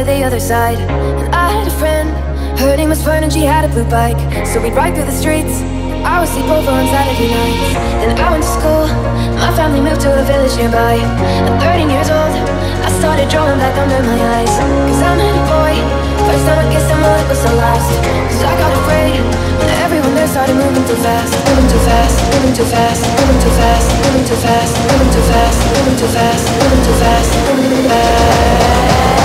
over the other side. And I had a friend. Her name was Fern and she had a blue bike. So we'd ride through the streets. I would sleep over on Saturday nights. Then I went to school. My family moved to a village nearby. At 13 years old I started drawing black under my eyes. Cause I'm a boy. First time I kissed well it was the last. Cause I got afraid When everyone there started moving too fast. Moving too fast, moving too fast. Moving too fast, moving too fast. Moving too fast, moving too fast. Moving too fast, moving too fast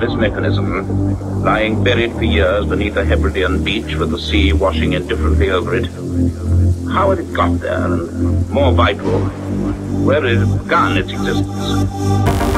rootless mechanism, lying buried for years beneath a Hebridean beach with the sea washing indifferently over it. How had it got there, and more vital, where had it begun its existence?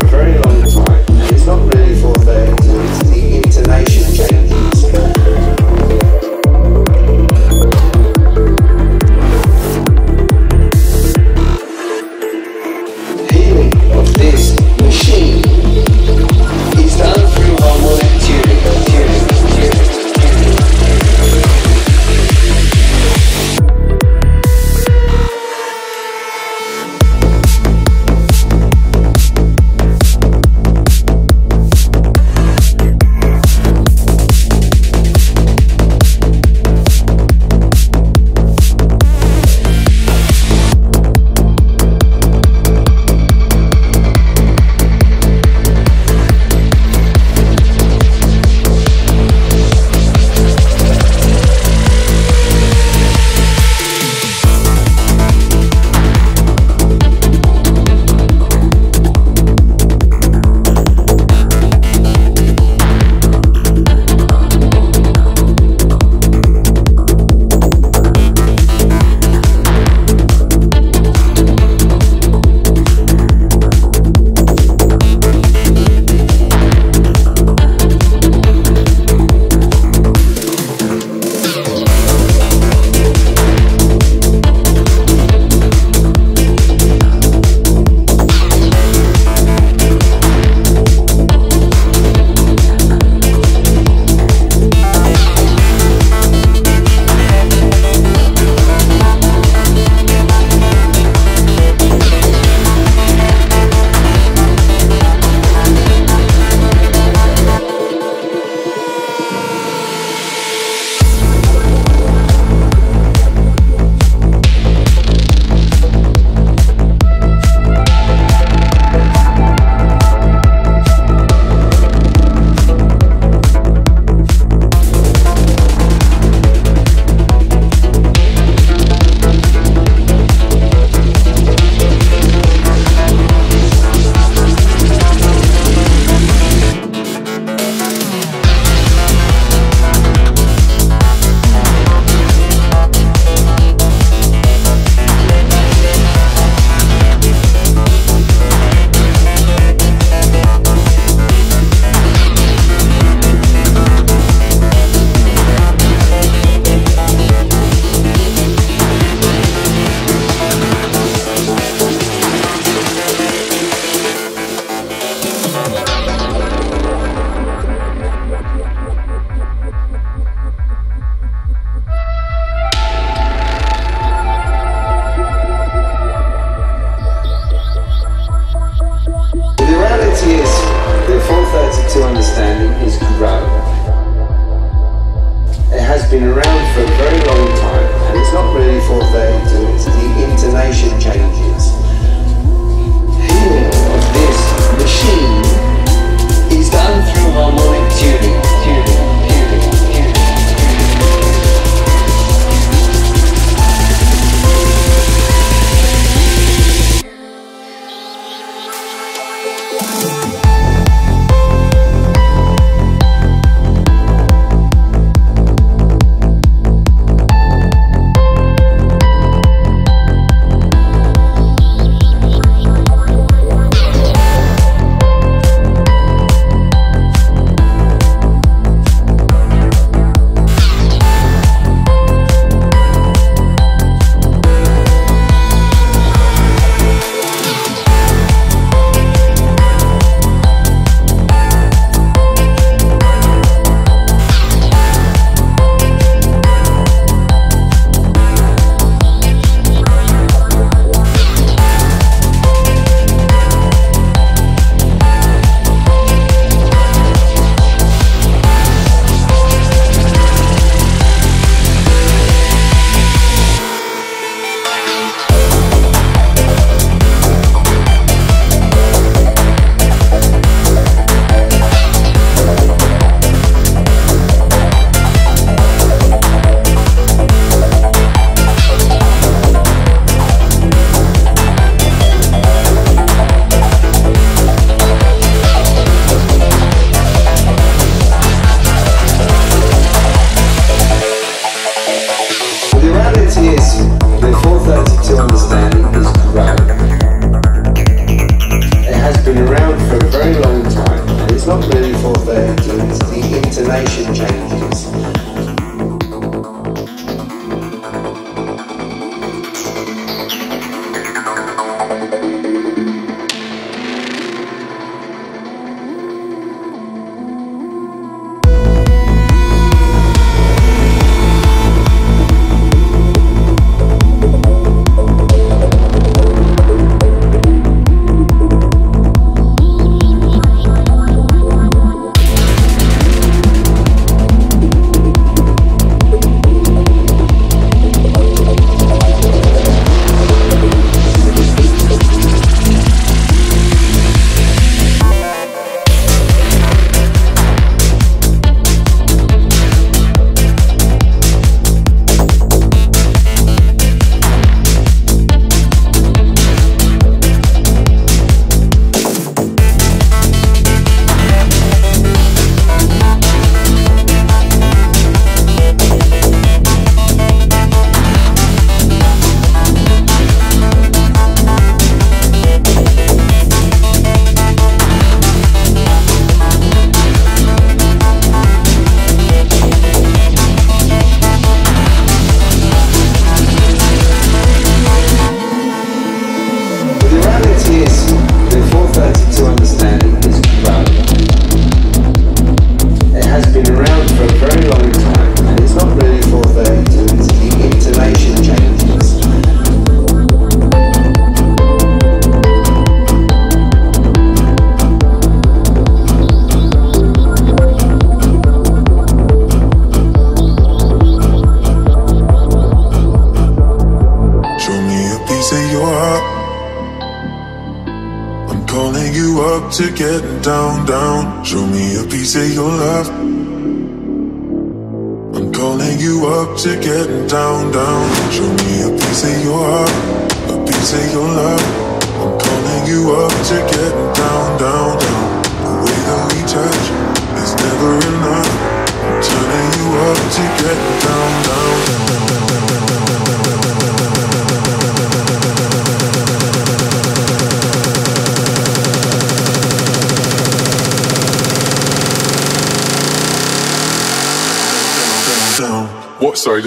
for been around for a very long time, and it's not really 432, it's the intonation changes. Healing this machine is done through harmonic tuning. say your love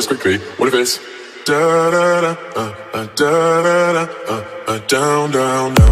this quickly. What if it's da da da uh, uh, da da da uh, uh, down down down.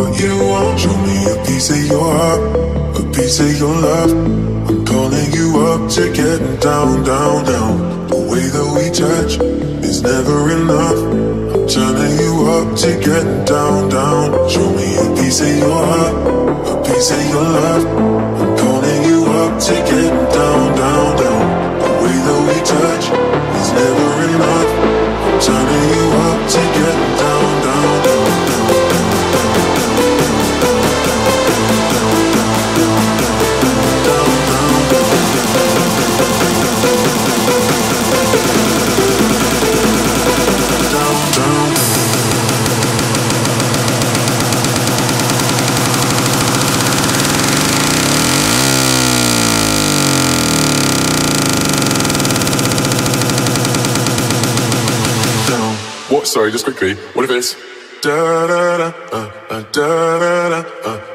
what you want. Show me a piece of your heart, a piece of your love. I'm calling you up to get down, down, down. The way that we touch is never enough. I'm turning you up to get down, down. Show me a piece of your heart, a piece of your love. I'm calling you up to get down, down, down. The way that we touch is never enough. I'm turning you up to get sorry, just quickly. What if it's da da da da da da da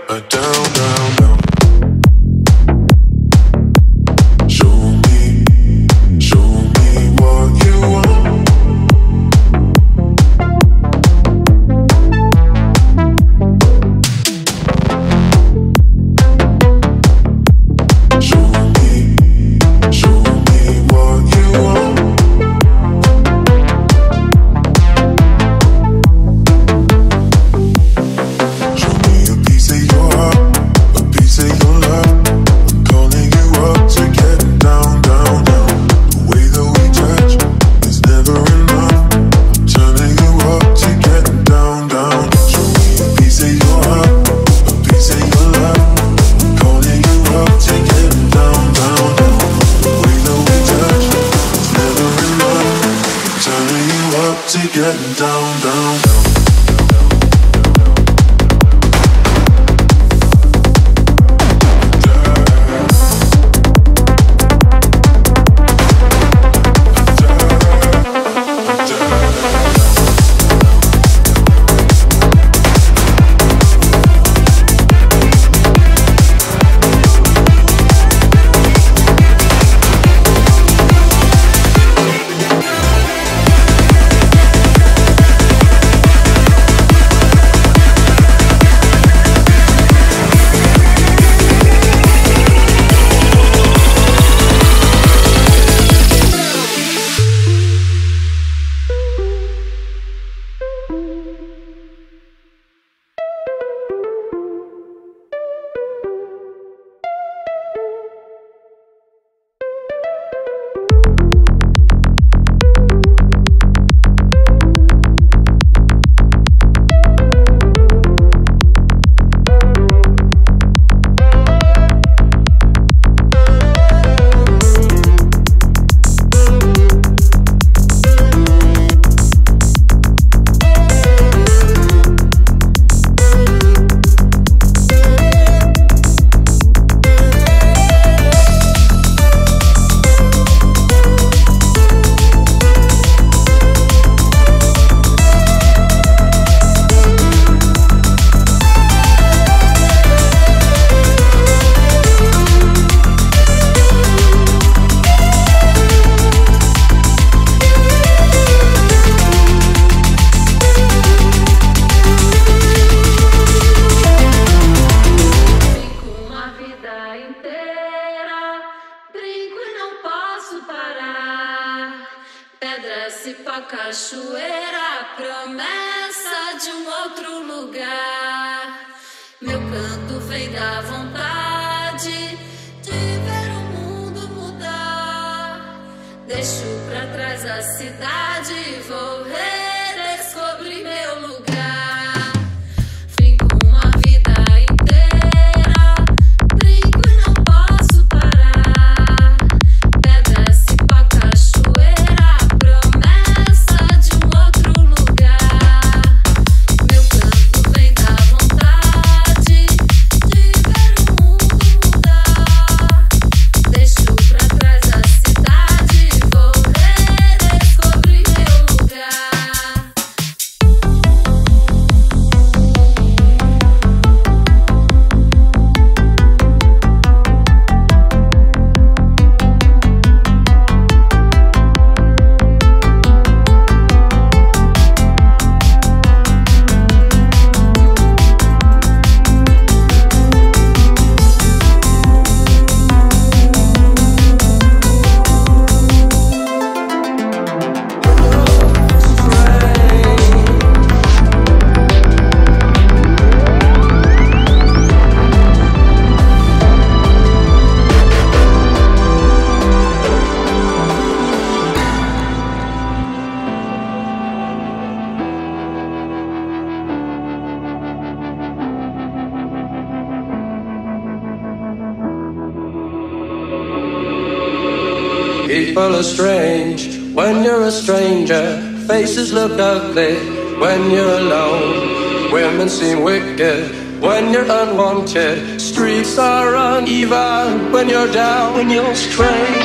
faces look ugly when you're alone. Women seem wicked when you're unwanted. Streets are uneven when you're down, when you're straight.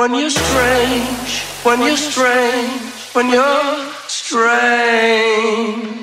when you're strange, when you're strange, when you're strange.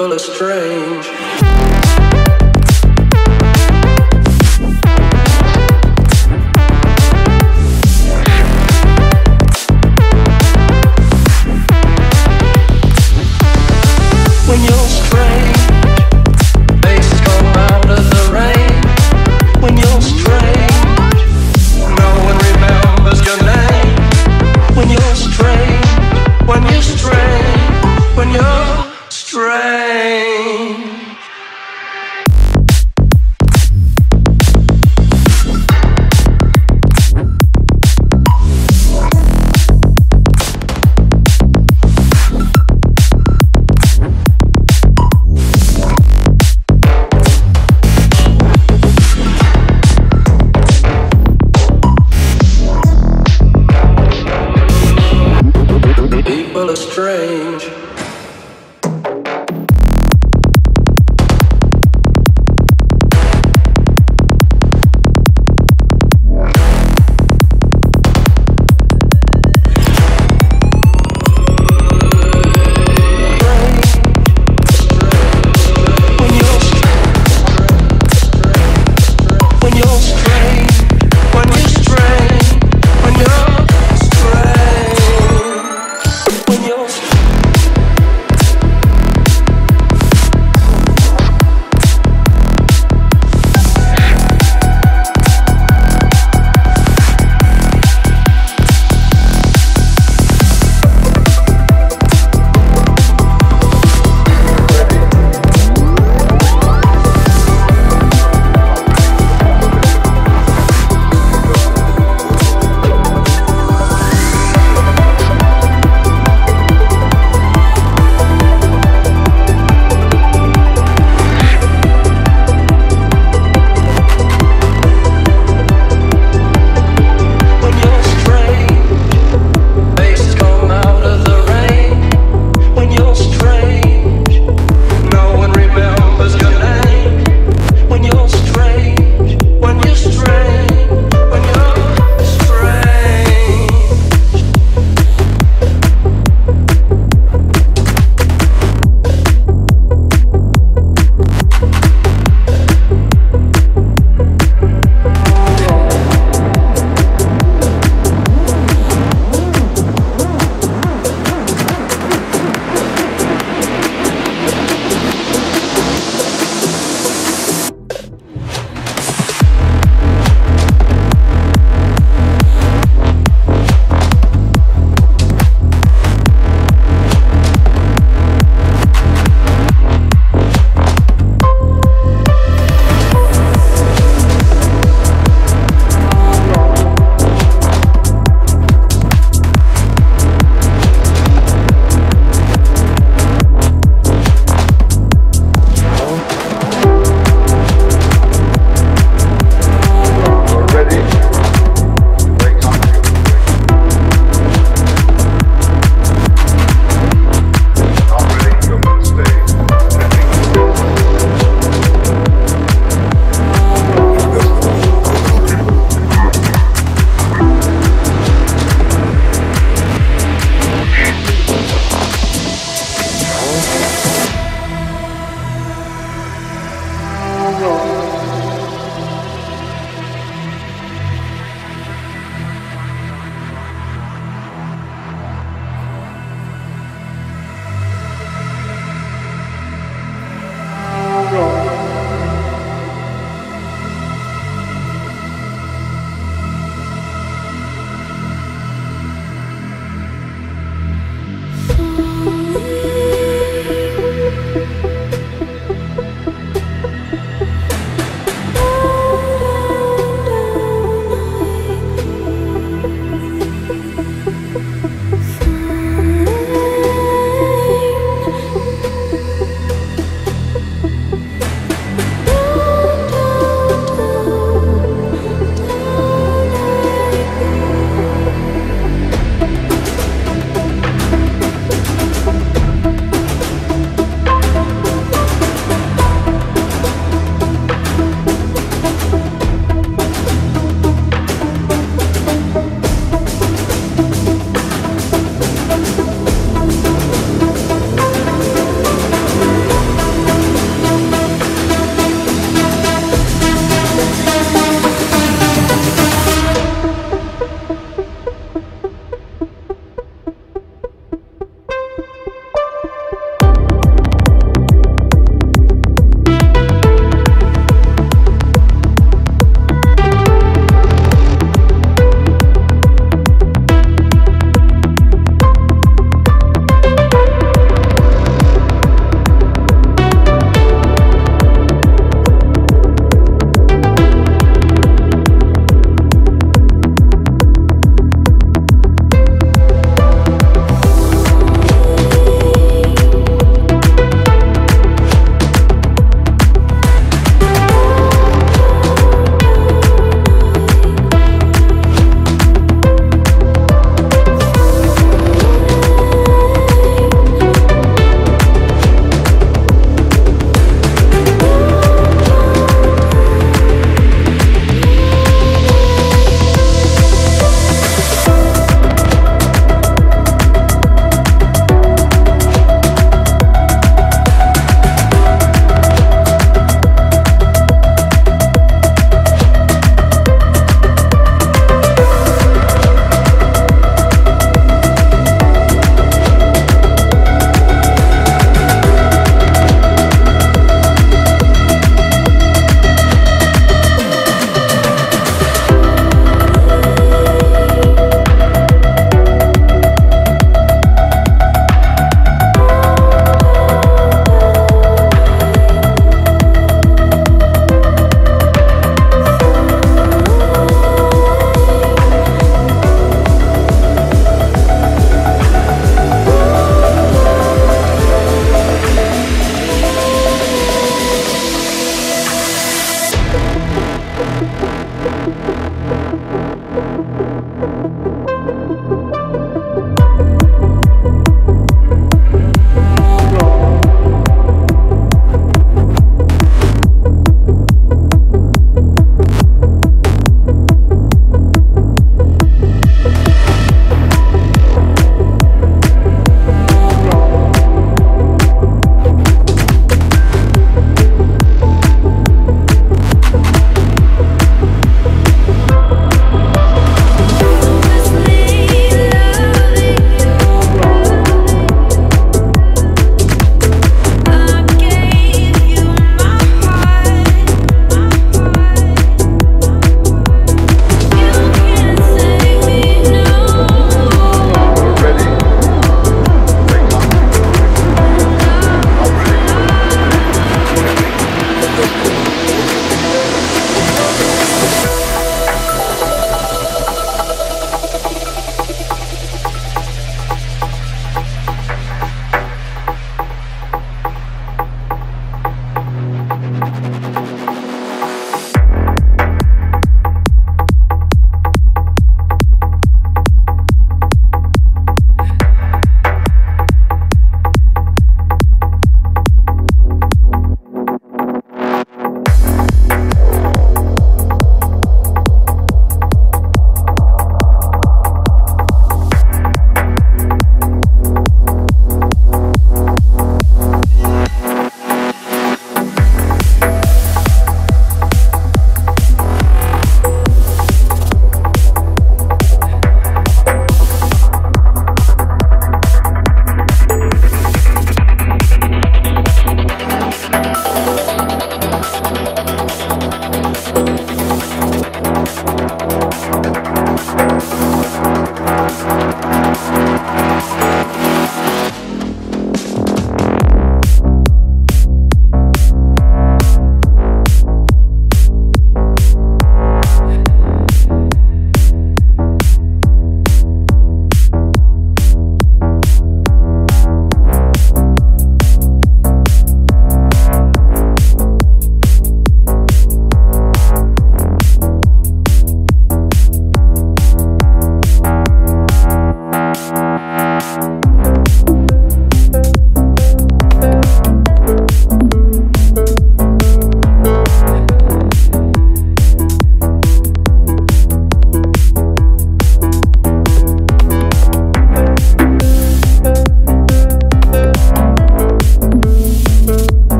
people are strange.